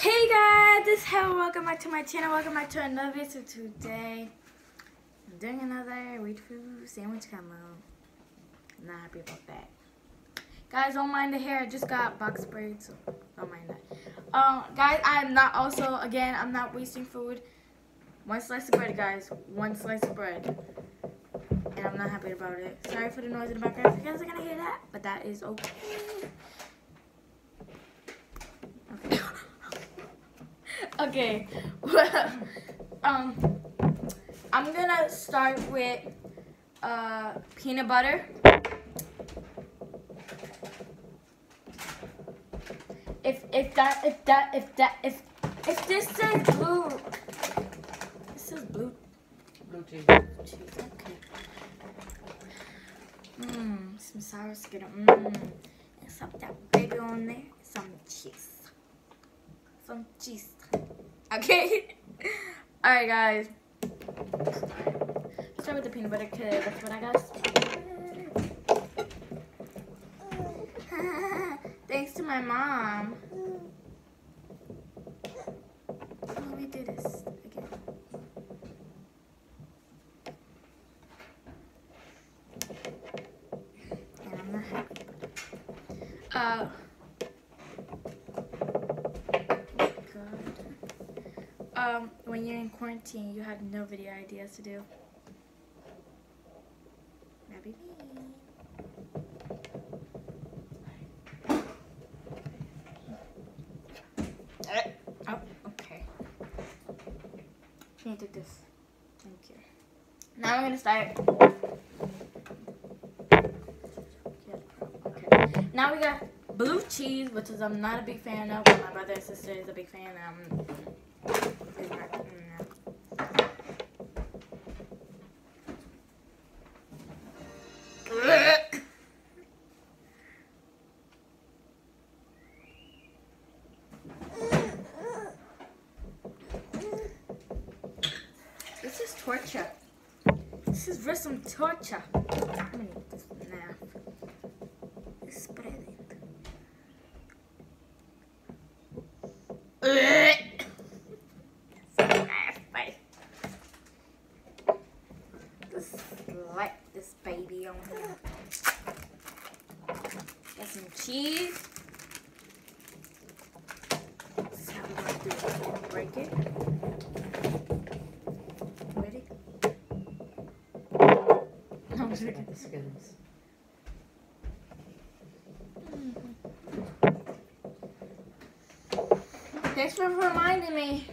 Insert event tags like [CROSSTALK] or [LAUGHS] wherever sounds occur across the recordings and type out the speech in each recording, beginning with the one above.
Hey guys, this is Hell. Welcome back to my channel. Welcome back to another video. So today, I'm doing another wheat food sandwich combo. I'm not happy about that. Guys, don't mind the hair. I just got box braids, so don't mind that. Um, guys, I am not also, again, I'm not wasting food. One slice of bread, guys. One slice of bread. And I'm not happy about it. Sorry for the noise in the background. If you guys are going to hear that, but that is. Okay. Okay. Well, [LAUGHS] um, I'm gonna start with uh, peanut butter. If if that if that if that if if this is blue, this is blue Blue cheese. cheese. Okay. Mmm, some sour skittle. Mmm, and some that baby on there. Some cheese. Some cheese. Okay. [LAUGHS] All right, guys. Start with the peanut butter because that's what I got. [LAUGHS] Thanks to my mom. Let me do this again. And I'm not happy. Uh. God. Um, when you're in quarantine, you have no video ideas to do. Maybe me. Oh, okay. Can you take this? Thank you. Now I'm gonna start. Okay. Now we got blue cheese, which is I'm not a big fan of, but my brother and sister is a big fan. Um, torture. This is some torture. I'm gonna eat this now. Spread it. Just slap this baby on here. Got some cheese. Break it. Ready? No, I'm just Look kidding. at the skins. Thanks for reminding me.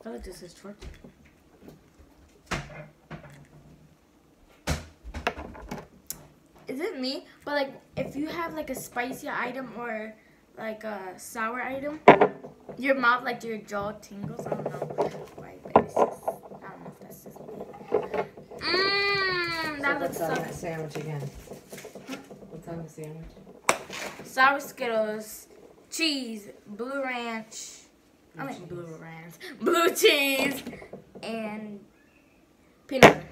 I feel like this is torture. Is it me? But like, if you have like a spicy item or like a sour item, your mouth, like your jaw tingles. I don't know why, but it's just, I don't know if that's just me. Mmm, that so looks what's on that sandwich again? What's on the sandwich? sour Skittles, cheese, blue ranch. I Blue mean cheese. blue ranch, [LAUGHS] blue cheese, and peanut butter.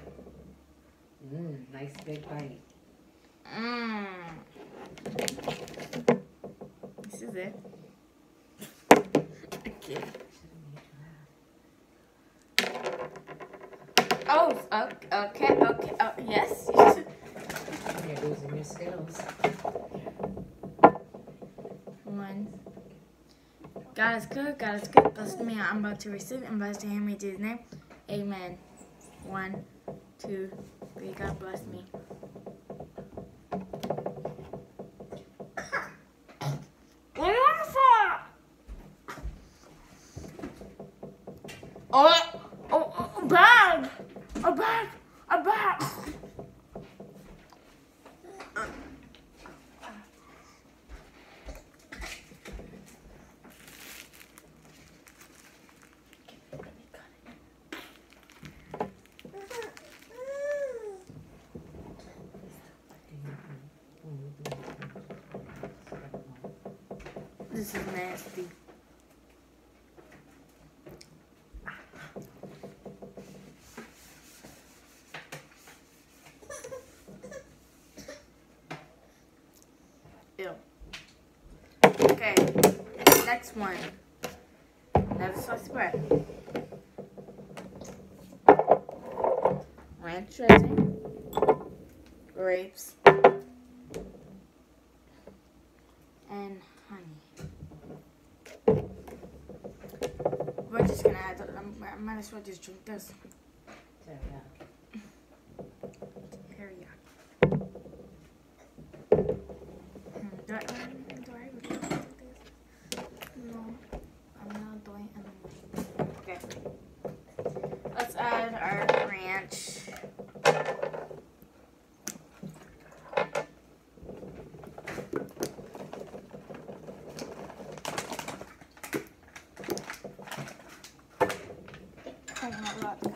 Mmm, nice big bite. Mmm. This is it. [LAUGHS] Okay. Oh, okay, okay, okay. Oh, yes. You're losing your skills. One. God is good, God is good. Bless me, I'm about to receive. and bless to hand me his name. Amen. One, two, three. God bless me. What do you want for? Oh, oh, a bag. A bag. A bag. This is nasty. Ew. Okay, next one. Another slice of bread. Ranch dressing. Grapes. And honey. We're just gonna add, As well just drink this. Teriyaki. Do I, do I this? No, I'm not doing anything. Okay. Let's add our ranch. Oh, Got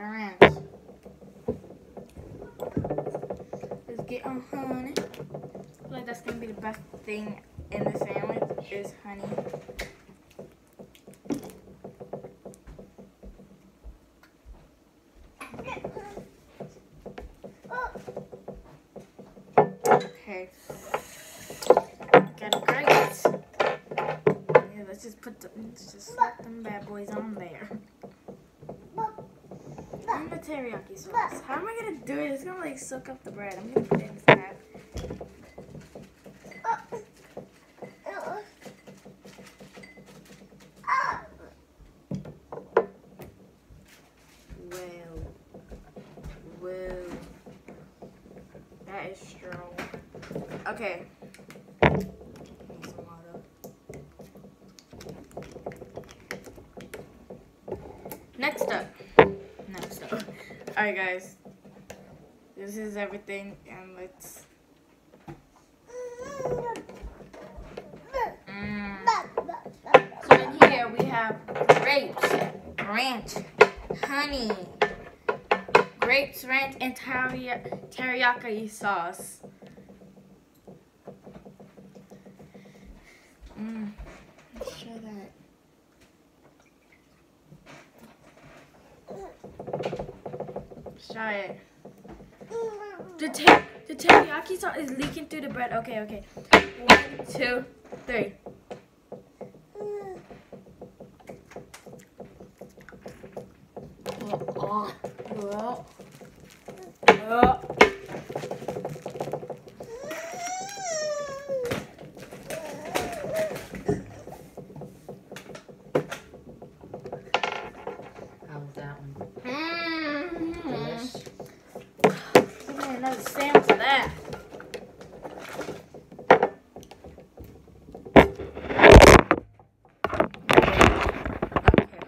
our ranch. Let's get on honey. I feel like that's gonna be the best thing in the sandwich is honey. Okay. Got it great. Yeah, let's just put the let's just slap them bad boys on there. And the teriyaki sauce. How am I gonna do it? It's gonna like soak up the bread. I'm gonna put it inside. Uh, uh, uh. Well, well, that is strong. Okay. Need some water. Next up. Next up. Alright, guys. This is everything, and let's. So in here we have grapes, ranch, honey, grapes, ranch, and teri- teriyaki sauce. Mm. Let's try that. Let's try it. The, ter- the teriyaki sauce is leaking through the bread. Okay, okay. One, two, three. Oh, oh, oh. How was that one? Mm. Delish. Give me another that. Okay.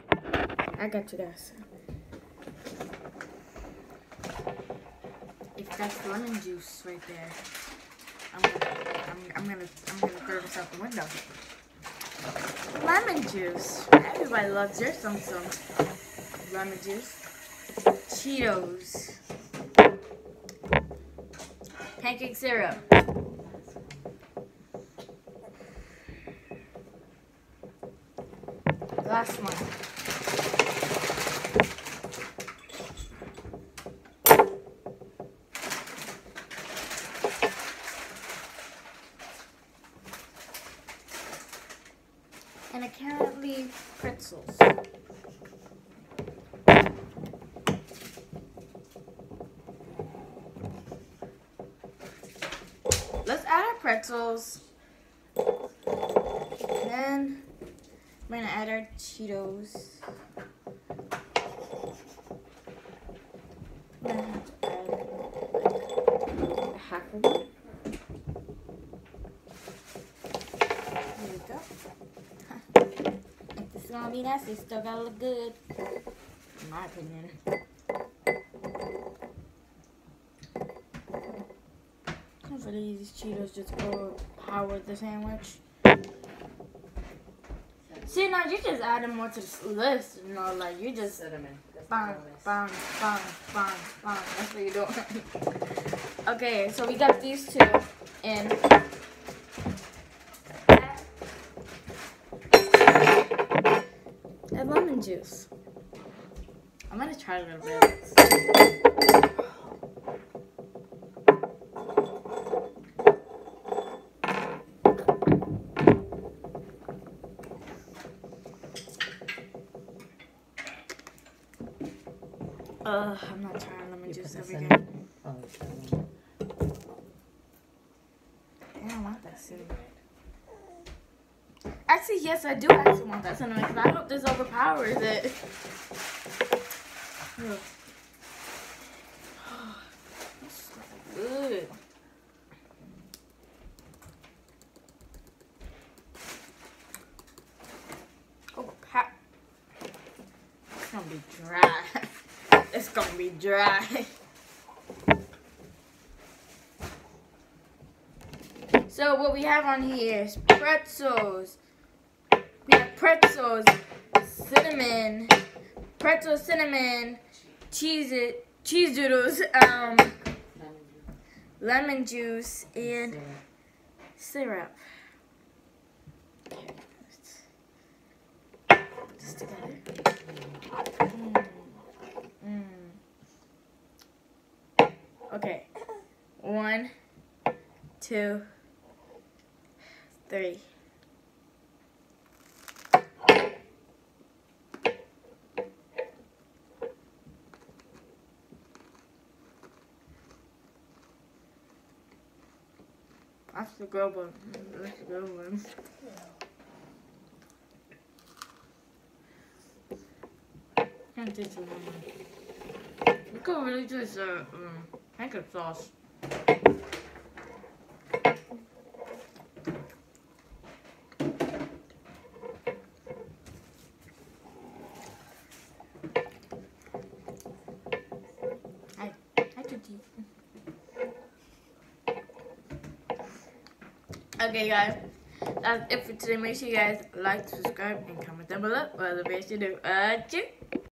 I got you guys. If that's lemon juice right there, I'm gonna, I'm, I'm gonna, I'm gonna throw this out the window. Lemon juice. Everybody loves their some some lemon juice. Cheetos. Pancake syrup. Last one. And I can't leave pretzels. Let's add our pretzels. And then we're gonna add our Cheetos. Half. There we go. If [LAUGHS] this is gonna be nasty, still gotta look good. In my opinion. Hopefully these Cheetos just go power the sandwich. See, now you just adding more to this list. You know, like you just Cinnamon. That's the bang, bang, bang, bang, bang. That's what you're doing. okay, so we got these two in. lemon juice. I'm gonna try a little bit. Ugh, I'm not trying lemon You juice put ever this in again. Oh, it's that one. I don't want that cinnamon. Actually, yes, I do actually want that cinnamon because I hope this overpowers it. Ugh. [SIGHS] This is good. Oh, pat. It's gonna be dry. [LAUGHS] It's gonna be dry. [LAUGHS] So what we have on here is pretzels. We have pretzels, cinnamon, pretzel cinnamon, Cheez-It, cheese doodles, um, lemon juice, and syrup. Together. Mm. Mm. Okay. One, two, three. That's the good one. That's the good one. Can't taste the lemon. Could really taste the um, pancake sauce. Hi, hi, Tutti. Okay, guys. That's it for today. Make sure you guys like, subscribe, and comment down below. What other videos you do. Uh, cheers.